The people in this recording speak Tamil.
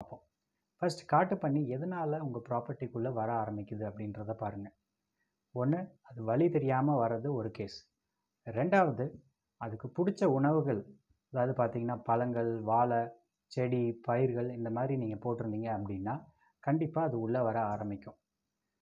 பார்ப்போம். ஃபர்ஸ்ட் காட்டு பண்ணி எதனால் உங்கள் ப்ராப்பர்ட்டிக்குள்ளே வர ஆரம்பிக்குது அப்படின்றத பாருங்கள் ஒன்று அது வழி தெரியாமல் வர்றது ஒரு கேஸ் ரெண்டாவது அதுக்கு பிடிச்ச உணவுகள் அதாவது பார்த்தீங்கன்னா பழங்கள் வாழை செடி பயிர்கள் இந்த மாதிரி நீங்கள் போட்டிருந்தீங்க அப்படின்னா கண்டிப்பாக அது உள்ளே வர ஆரம்பிக்கும்.